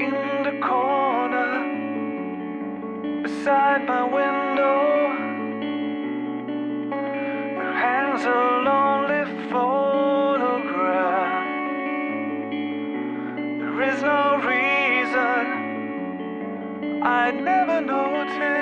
in the corner beside my window. Her hands a lonely photograph. There is no reason I'd never notice.